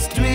street.